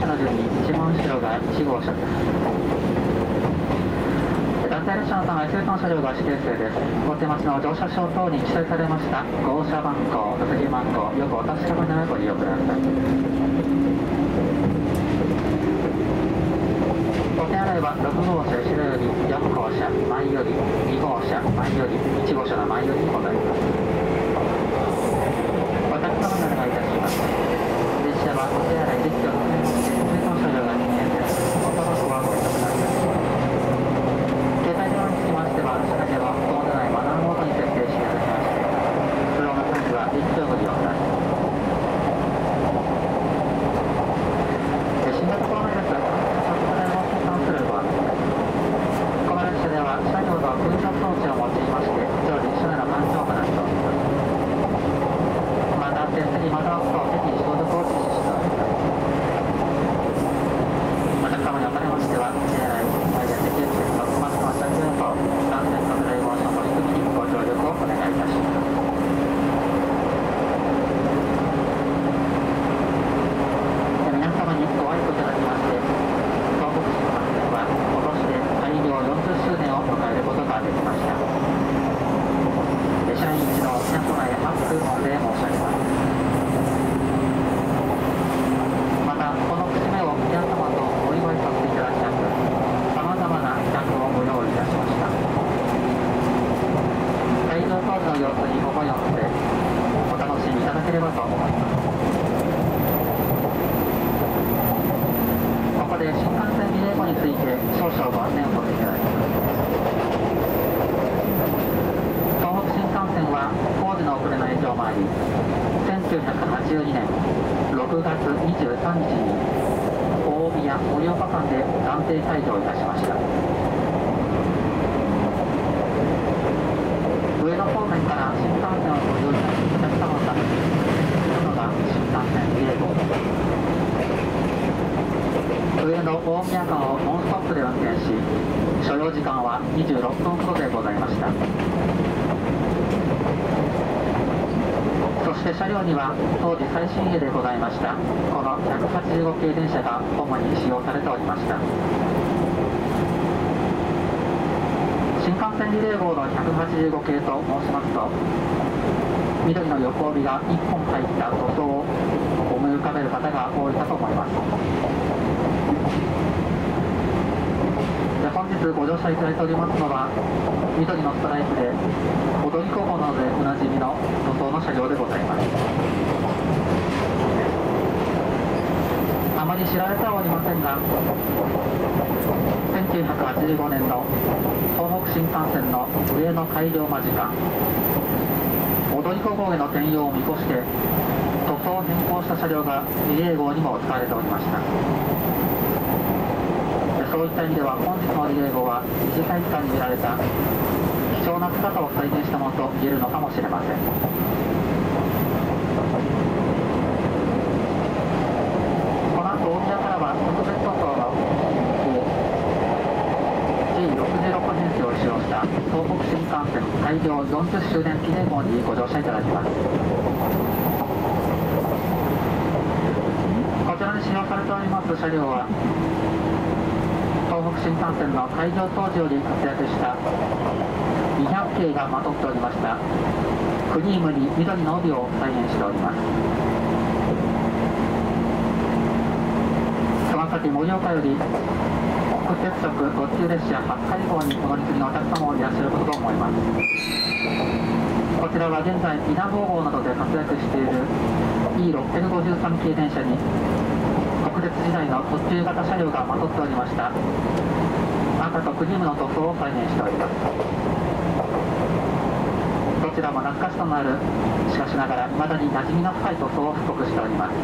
車の順に一番後ろが1号車です男性列車のため9トン車両が指定数です。大手町の乗車証等に記載されました号車番号次番号よくお確かめの上ご利用ください。お手洗い。は6号車後ろより4号車前より2号車前より1号車の前よりにござい。ますそろ晩年東北新幹線は工事の遅れの影響もあり1982年6月23日に大宮盛岡間で暫定開場いたしました。上野方面から新幹線を通利大宮間をノンストップで運転し所要時間は26分ほどでございました。そして車両には当時最新鋭でございましたこの185系電車が主に使用されておりました。新幹線リレー号の185系と申しますと緑の横帯が1本入った塗装を思い浮かべる方が多いかと思いますご乗車いただいておりますのは緑のストライプで踊り子号などでおなじみの塗装の車両でございます。あまり知られてはおりませんが1985年の東北新幹線の上野改良間近踊り子号への転用を見越して塗装を変更した車両がリレー号にも使われておりました。そういった意味では本日のリレー号は短い期間に見られた貴重な姿を再現したものと言えるのかもしれません。東北新幹線開業40周年記念号にご乗車いただきます。こちらに使用されております車両は東北新幹線の開業当時より活躍した200系がまとっておりました。クリームに緑の帯を再現しております。川崎盛岡より北鉄色特急列車八海号にお乗り継ぎのお客様もいらっしゃることと思います。こちらは現在稲坊号などで活躍している E653 系電車に時代の特急型車両がまとっておりました。赤とクリームの塗装を再現しております。どちらも懐かしさのある。しかしながら未だに馴染みの深い塗装を布告しております。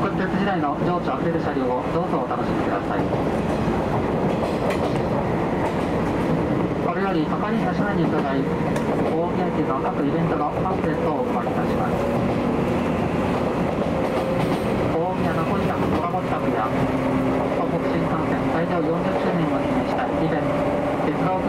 国鉄時代の情緒あふれる車両をどうぞお楽しみください。これより係員が車内に伺い大宮駅の各イベントのパンフレットをお配りいたします大宮ナポリタンコラボ企画や東北新幹線開業40周年を記念した。イベント鉄道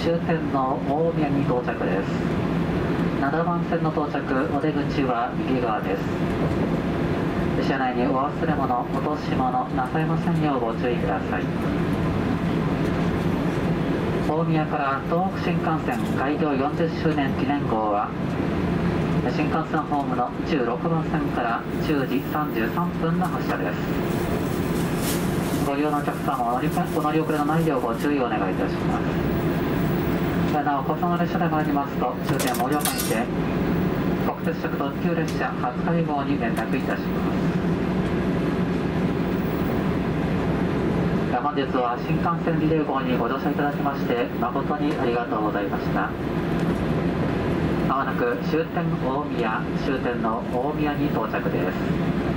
終点の大宮に到着です。7番線の到着お出口は右側です。車内にお忘れ物落とし物なさいませんようご注意ください。大宮から東北新幹線開業40周年記念号は新幹線ホームの16番線から10時33分の発車です。ご利用のお客様お乗りお乗り遅れのないようご注意をお願いいたします。なおこちらの列車で参りますと終点盛岡にて国鉄色特急列車初開号に連絡いたします本日は新幹線リレー号にご乗車いただきまして誠にありがとうございました。まもなく終点大宮終点の大宮に到着です。